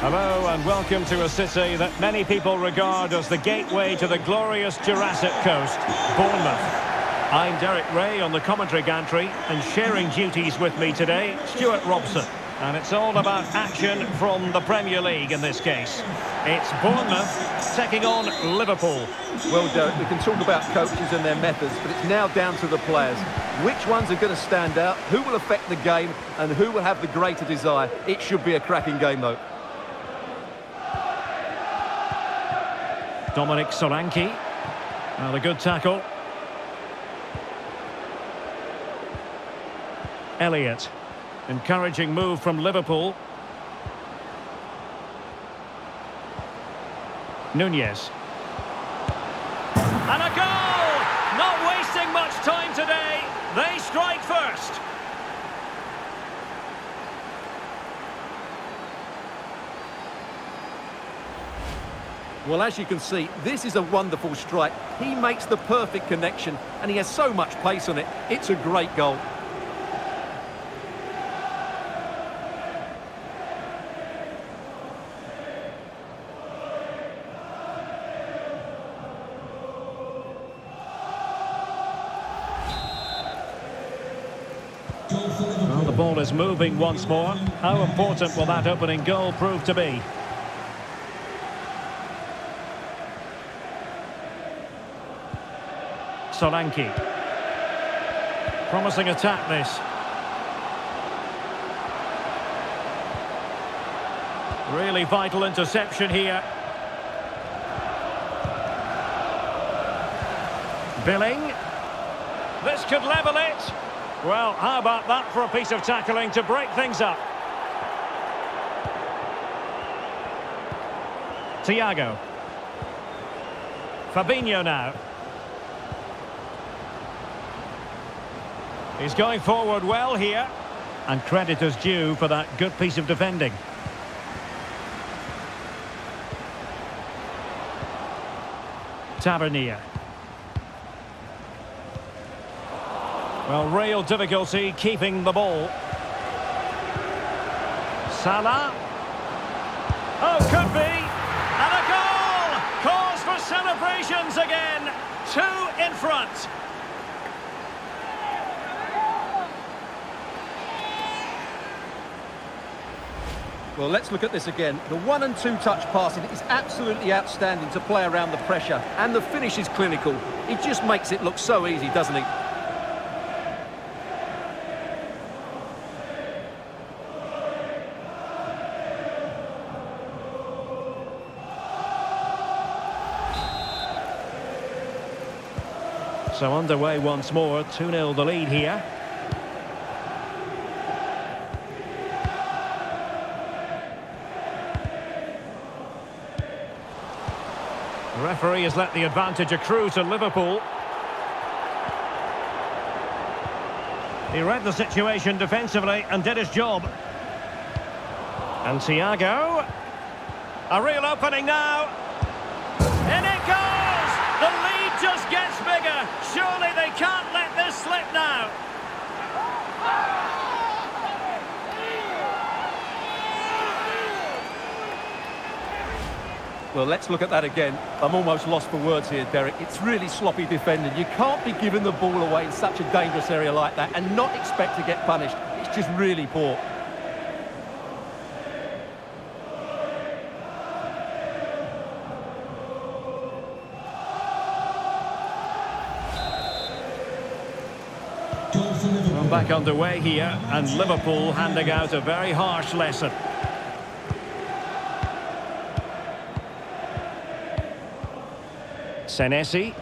Hello and welcome to a city that many people regard as the gateway to the glorious Jurassic Coast, Bournemouth. I'm Derek Ray on the commentary gantry and sharing duties with me today, Stuart Robson. And it's all about action from the Premier League in this case. It's Bournemouth taking on Liverpool. Well, Derek, we can talk about coaches and their methods, but it's now down to the players. Which ones are going to stand out, who will affect the game, and who will have the greater desire? It should be a cracking game, though. Dominic Solanke. Well, a good tackle. Elliott. Encouraging move from Liverpool. Nunez. And a goal! Not wasting much time today. They strike first. Well, as you can see, this is a wonderful strike. He makes the perfect connection, and he has so much pace on it. It's a great goal. Well, the ball is moving once more. How important will that opening goal prove to be? Solanke. Promising attack this. Really vital interception here. Billing. This could level it. Well, how about that for a piece of tackling to break things up? Thiago. Fabinho now. He's going forward well here. And credit is due for that good piece of defending. Tavernier. Well, real difficulty keeping the ball. Salah. Oh, could be. And a goal! Cause for celebrations again. Two in front. Well, let's look at this again. The one and two touch passing is absolutely outstanding to play around the pressure. And the finish is clinical. It just makes it look so easy, doesn't it? So underway once more, 2-0 the lead here. Referee has let the advantage accrue to Liverpool. He read the situation defensively and did his job. And Thiago. A real opening now. In it goes! The lead just gets bigger. Surely they can't let this slip now. Well, let's look at that again. I'm almost lost for words here, Derek. It's really sloppy defending. You can't be giving the ball away in such a dangerous area like that and not expect to get punished. It's just really poor. Well, back underway here, and Liverpool handing out a very harsh lesson. Senesi.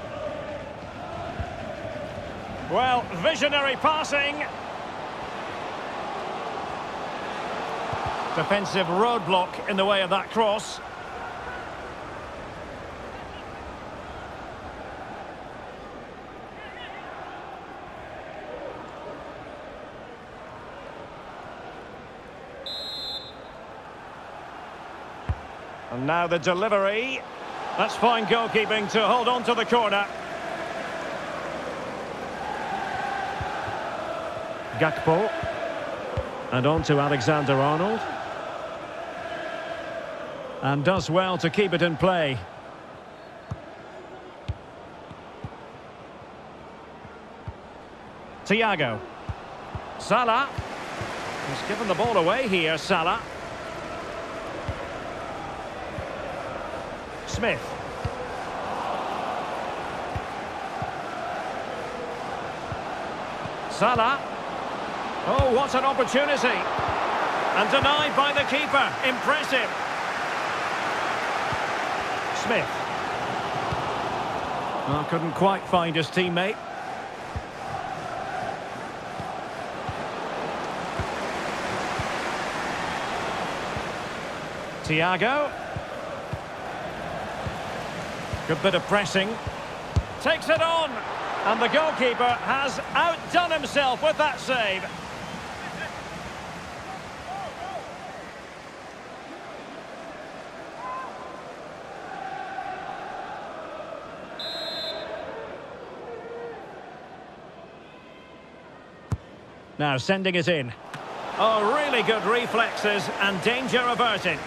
Well, visionary passing. Defensive roadblock in the way of that cross. And now the delivery. That's fine goalkeeping to hold on to the corner. Gakpo. And on to Alexander-Arnold. And does well to keep it in play. Thiago. Salah. He's given the ball away here, Salah. Smith. Salah. Oh, what an opportunity. And denied by the keeper. Impressive. Smith. Oh, couldn't quite find his teammate. Thiago. Good bit of pressing. Takes it on. And the goalkeeper has outdone himself with that save. Now sending it in. Oh, really good reflexes and danger averted.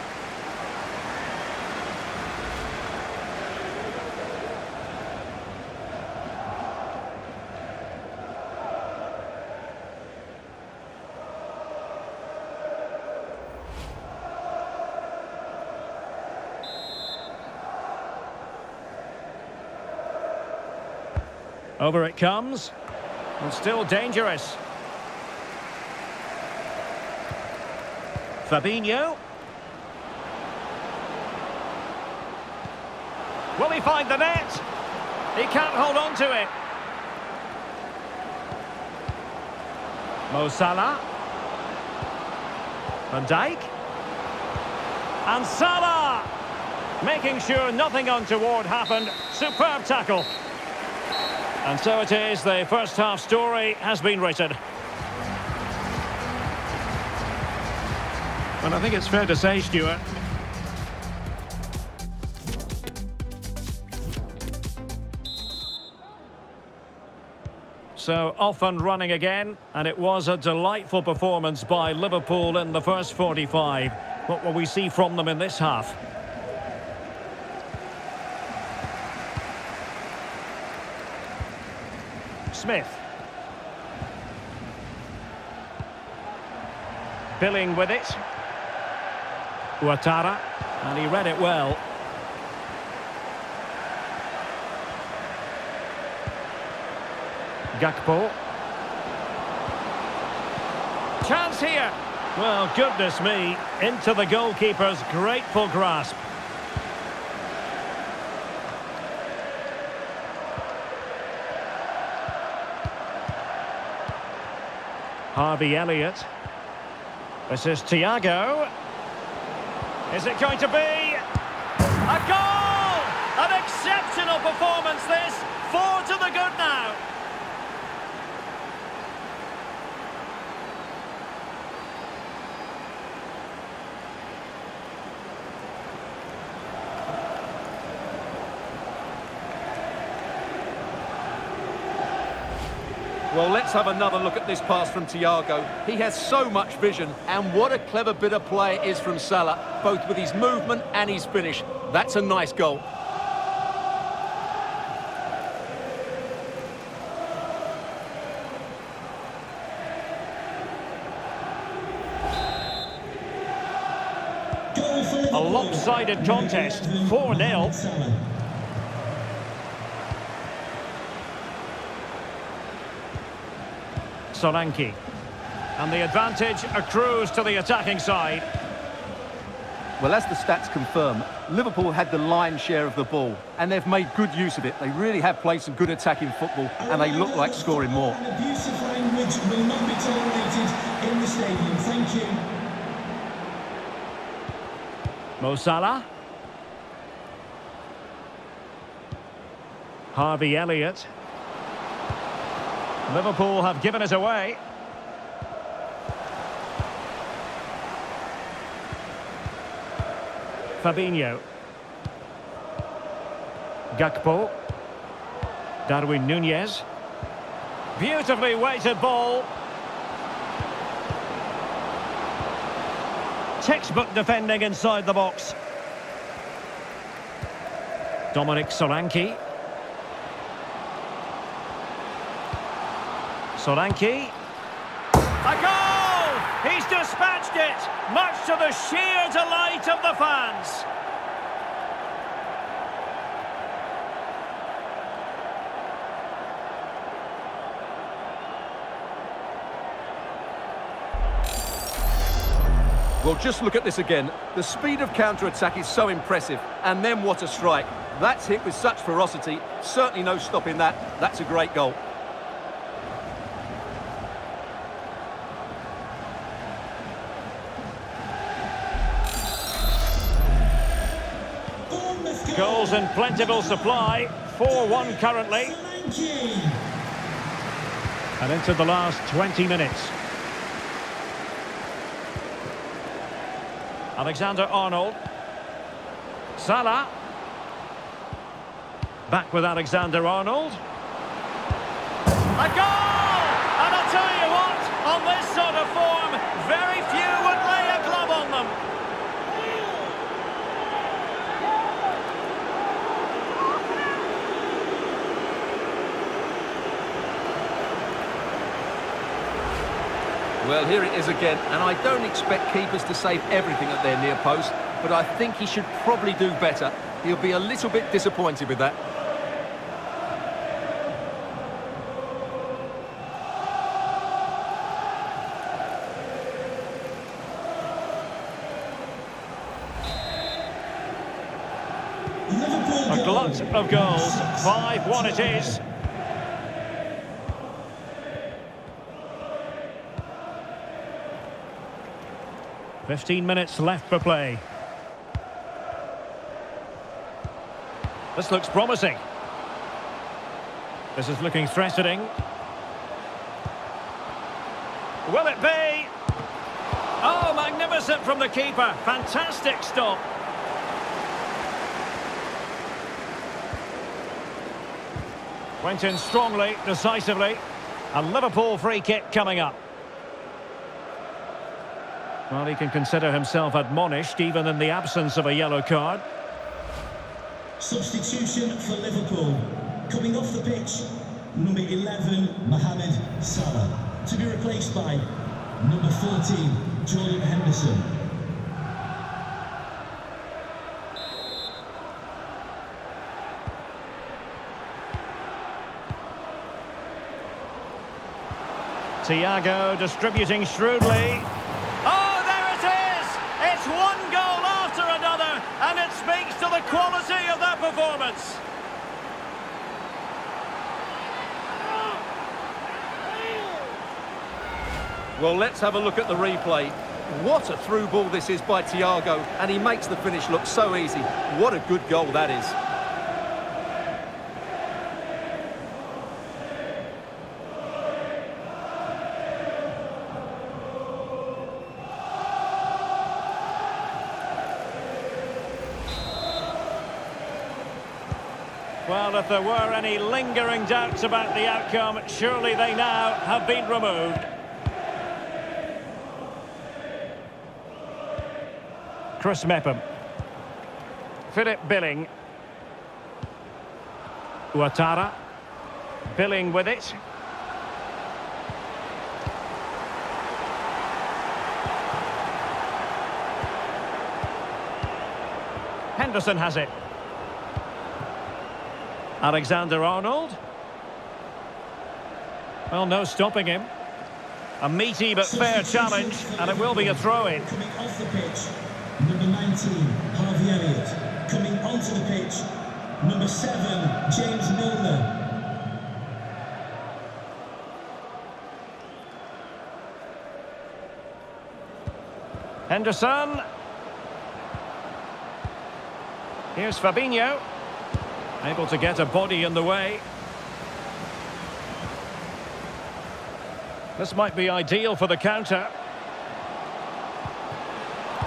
Over it comes. And still dangerous. Fabinho. Will he find the net? He can't hold on to it. Mo Salah. Van Dijk. And Salah! Making sure nothing untoward happened. Superb tackle. And so it is, the first half story has been written. And I think it's fair to say, Stuart, So off and running again, and it was a delightful performance by Liverpool in the first 45. What will we see from them in this half? Smith. Billing with it. Ouattara, and he read it well. Gakpo. Chance here. Well, goodness me, into the goalkeeper's grateful grasp. Harvey Elliott. This is Thiago. Is it going to be a goal? An exceptional performance this. Four to the good now. Well, let's have another look at this pass from Thiago. He has so much vision, and what a clever bit of play it is from Salah, both with his movement and his finish. That's a nice goal. A lopsided contest, 4-0. Solanke. And the advantage accrues to the attacking side. Well, as the stats confirm, Liverpool had the lion's share of the ball, and they've made good use of it. They really have played some good attacking football, and they look like scoring more. Abusive language will not be tolerated in the stadium. Thank you. Mo Salah. Harvey Elliott. Liverpool have given it away. Fabinho. Gakpo. Darwin Nunez. Beautifully weighted ball. Textbook defending inside the box. Dominic Solanke. Solanke. A goal! He's dispatched it, much to the sheer delight of the fans. Well, just look at this again. The speed of counter-attack is so impressive. And then what a strike. That's hit with such ferocity. Certainly no stopping that. That's a great goal. Goals in plentiful supply. 4-1 currently. And into the last 20 minutes. Alexander-Arnold. Salah. Back with Alexander-Arnold. A goal! And I'll tell you what, on this sort of form, very few would lay a glove on them. Well, here it is again, and I don't expect keepers to save everything at their near post, but I think he should probably do better. He'll be a little bit disappointed with that. A glut of goals. 5-1 it is. Fifteen minutes left for play. This looks promising. This is looking threatening. Will it be? Oh, magnificent from the keeper. Fantastic stop. Went in strongly, decisively. A Liverpool free kick coming up. Well, he can consider himself admonished even in the absence of a yellow card. Substitution for Liverpool. Coming off the pitch, number 11, Mohamed Salah. To be replaced by number 14, Jordan Henderson. Thiago distributing shrewdly. Oh, there it is! It's one goal after another, and it speaks to the quality of that performance. Well, let's have a look at the replay. What a through ball this is by Thiago, and he makes the finish look so easy. What a good goal that is. If there were any lingering doubts about the outcome, surely they now have been removed. Chris Mepham. Philip Billing. Ouattara. Billing with it. Henderson has it. Alexander-Arnold. Well, no stopping him. A meaty but fair challenge, and it will be a throw-in. Coming off the pitch, number 19, Harvey Elliott. Coming onto the pitch, number 7, James Milner. Henderson. Here's Fabinho. Able to get a body in the way. This might be ideal for the counter.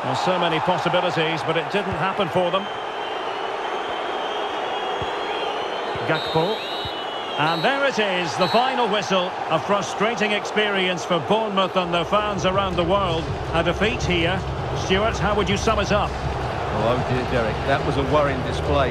There's so many possibilities, but it didn't happen for them. Gakpo. And there it is, the final whistle. A frustrating experience for Bournemouth and their fans around the world. A defeat here. Stuart, how would you sum it up? Oh dear, Derek, that was a worrying display.